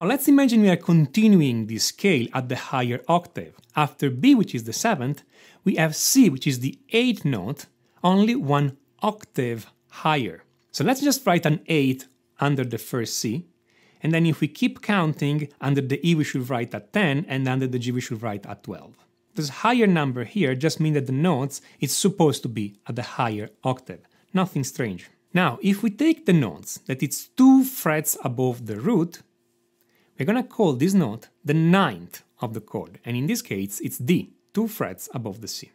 Let's imagine we are continuing this scale at the higher octave. After B, which is the seventh, we have C, which is the eighth note, only one octave higher. So let's just write an 8 under the first C, and then if we keep counting, under the E we should write at 10, and under the G we should write at 12. This higher number here just means that the notes is supposed to be at the higher octave. Nothing strange. Now, if we take the notes that it's two frets above the root, we're gonna call this note the ninth of the chord, and in this case it's D, two frets above the C.